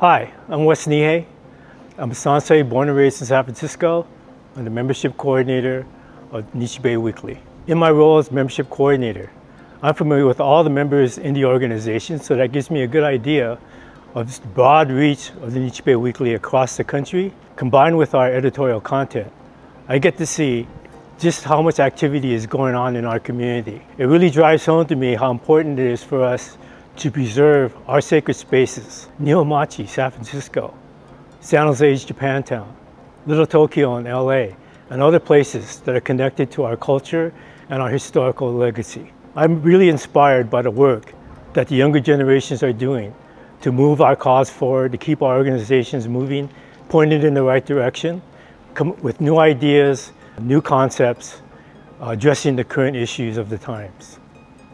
Hi, I'm Wes Nihei. I'm a Sansei born and raised in San Francisco. I'm the membership coordinator of Nichibei Weekly. In my role as membership coordinator, I'm familiar with all the members in the organization, so that gives me a good idea of the broad reach of the Nichibei Weekly across the country, combined with our editorial content. I get to see just how much activity is going on in our community. It really drives home to me how important it is for us to preserve our sacred spaces. Nihonmachi, San Francisco, San Jose's Japantown, Little Tokyo in LA, and other places that are connected to our culture and our historical legacy. I'm really inspired by the work that the younger generations are doing to move our cause forward, to keep our organizations moving, pointed in the right direction, come with new ideas, new concepts, uh, addressing the current issues of the times.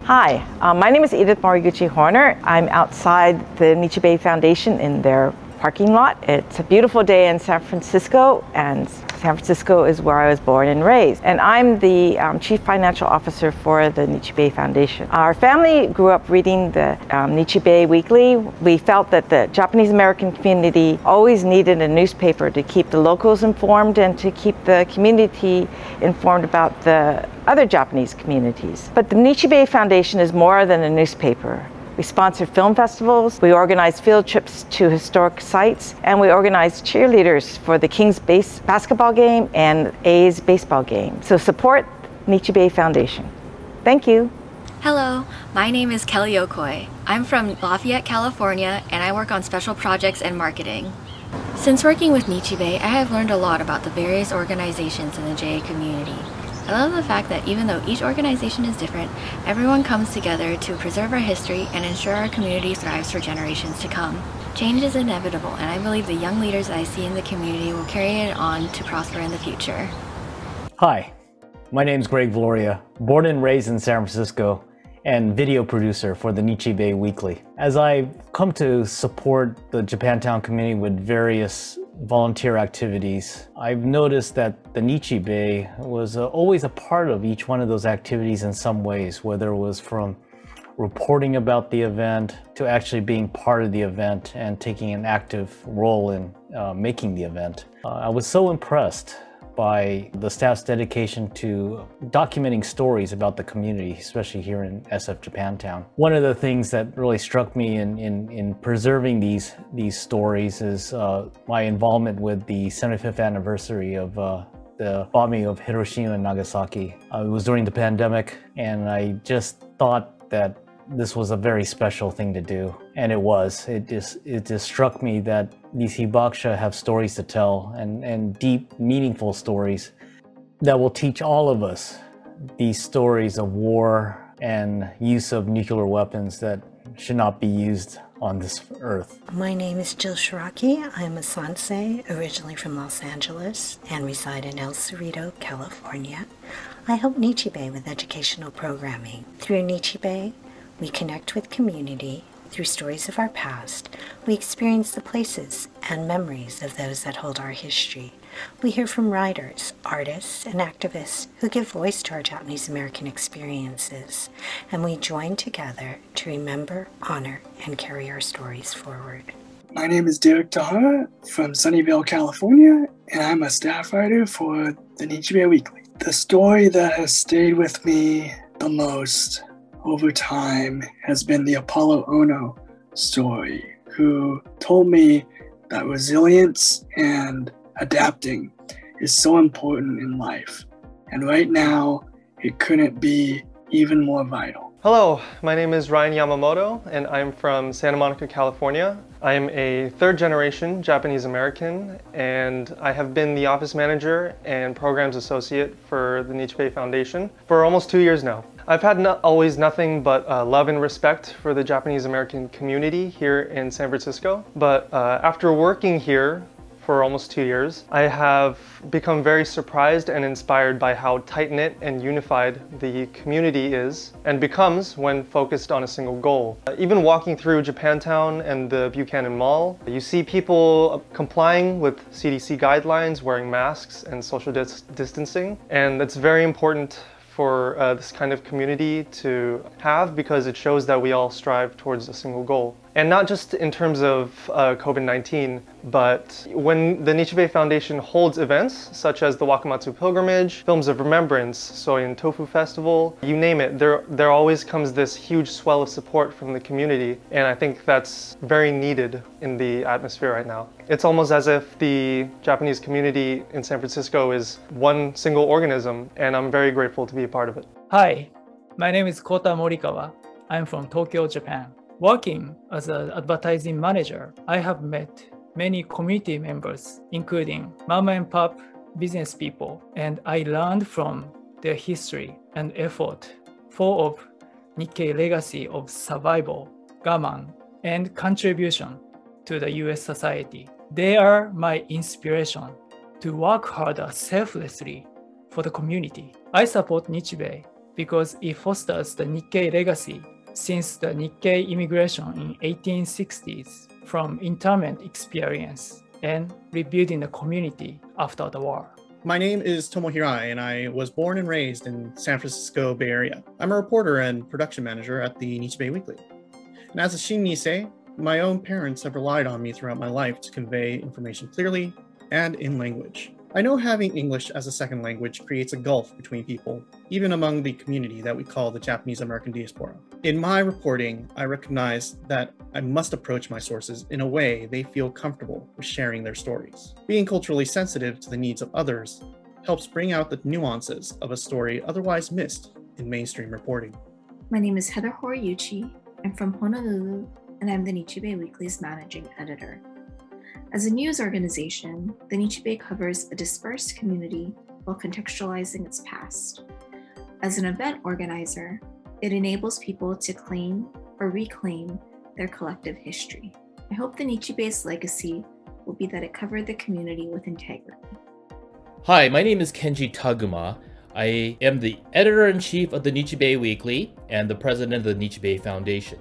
Hi, um, my name is Edith Moriguchi Horner. I'm outside the Nichibei Foundation in their parking lot. It's a beautiful day in San Francisco, and San Francisco is where I was born and raised. And I'm the um, Chief Financial Officer for the Nichibei Foundation. Our family grew up reading the um, Nichibei Weekly. We felt that the Japanese American community always needed a newspaper to keep the locals informed and to keep the community informed about the other Japanese communities. But the Nichibei Foundation is more than a newspaper. We sponsor film festivals, we organize field trips to historic sites, and we organize cheerleaders for the Kings base basketball game and A's baseball game. So support Nichibei Foundation. Thank you. Hello, my name is Kelly Yokoi. I'm from Lafayette, California, and I work on special projects and marketing. Since working with Nichibei, I have learned a lot about the various organizations in the JA community. I love the fact that even though each organization is different, everyone comes together to preserve our history and ensure our community thrives for generations to come. Change is inevitable, and I believe the young leaders I see in the community will carry it on to prosper in the future. Hi, my name is Greg Viloria, born and raised in San Francisco and video producer for the Nichibei Weekly. As I've come to support the Japantown community with various volunteer activities, I've noticed that the Nichi Bei was uh, always a part of each one of those activities in some ways, whether it was from reporting about the event to actually being part of the event and taking an active role in uh, making the event. Uh, I was so impressed by the staff's dedication to documenting stories about the community, especially here in SF Japantown. One of the things that really struck me in, in, in preserving these, these stories is uh, my involvement with the 75th anniversary of uh, the bombing of Hiroshima and Nagasaki. Uh, it was during the pandemic, and I just thought that this was a very special thing to do, and it was. It just it just struck me that these hibakusha have stories to tell, and and deep, meaningful stories that will teach all of us these stories of war and use of nuclear weapons that should not be used on this earth. My name is Jill Shiraki. I'm a Sansei, originally from Los Angeles, and reside in El Cerrito, California. I help Nichibei with educational programming. Through Nichibei, we connect with community through stories of our past. We experience the places and memories of those that hold our history. We hear from writers, artists, and activists who give voice to our Japanese American experiences, and we join together to remember, honor, and carry our stories forward. My name is Derek Tahara from Sunnyvale, California, and I'm a staff writer for the Nichibei Weekly. The story that has stayed with me the most over time has been the Apolo Ohno story, who told me that resilience and adapting is so important in life. And right now, it couldn't be even more vital. Hello, my name is Ryan Yamamoto and I'm from Santa Monica, California. I'm a third generation Japanese American and I have been the office manager and programs associate for the Nichibei Foundation for almost two years now. I've had always nothing but uh, love and respect for the Japanese American community here in San Francisco. But uh, after working here for almost two years, I have become very surprised and inspired by how tight-knit and unified the community is and becomes when focused on a single goal. Uh, even walking through Japantown and the Buchanan Mall, you see people complying with CDC guidelines, wearing masks and social dis distancing, and it's very important for uh, this kind of community to have because it shows that we all strive towards a single goal. And not just in terms of uh, COVID-19, but when the Nichibei Foundation holds events such as the Wakamatsu Pilgrimage, Films of Remembrance, Soy and Tofu Festival, you name it, there, there always comes this huge swell of support from the community. And I think that's very needed in the atmosphere right now. It's almost as if the Japanese community in San Francisco is one single organism, and I'm very grateful to be a part of it. Hi, my name is Kota Morikawa. I'm from Tokyo, Japan. Working as an advertising manager, I have met many community members, including mom and pop business people, and I learned from their history and effort full of Nikkei legacy of survival, gaman, and contribution to the US society. They are my inspiration to work harder selflessly for the community. I support Nichibei because it fosters the Nikkei legacy since the Nikkei immigration in 1860s from internment experience and rebuilding the community after the war. My name is Tomo Hirai, and I was born and raised in San Francisco Bay Area. I'm a reporter and production manager at the Nichibei Weekly. And as a Shin Nisei, my own parents have relied on me throughout my life to convey information clearly and in language. I know having English as a second language creates a gulf between people, even among the community that we call the Japanese American diaspora. In my reporting, I recognize that I must approach my sources in a way they feel comfortable with sharing their stories. Being culturally sensitive to the needs of others helps bring out the nuances of a story otherwise missed in mainstream reporting. My name is Heather Horiuchi. I'm from Honolulu, and I'm the Nichibei Weekly's managing editor. As a news organization, the Nichibei covers a dispersed community while contextualizing its past. As an event organizer, it enables people to claim or reclaim their collective history. I hope the Nichibei's legacy will be that it covered the community with integrity. Hi, my name is Kenji Taguma. I am the editor-in-chief of the Nichibei Weekly and the president of the Nichibei Foundation.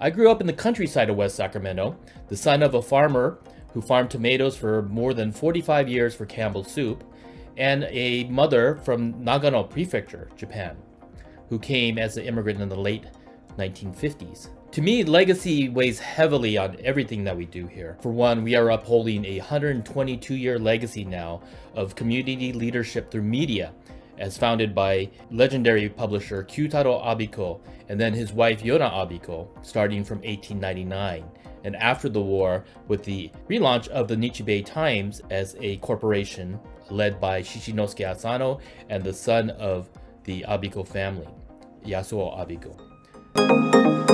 I grew up in the countryside of West Sacramento, the son of a farmer who farmed tomatoes for more than 45 years for Campbell Soup, and a mother from Nagano Prefecture, Japan, who came as an immigrant in the late 1950s. To me, legacy weighs heavily on everything that we do here. For one, we are upholding a 122 year legacy now of community leadership through media, as founded by legendary publisher Kyutaro Abiko and then his wife Yona Abiko, starting from 1899 and after the war with the relaunch of the Nichibei Times as a corporation led by Shichinosuke Asano and the son of the Abiko family, Yasuo Abiko.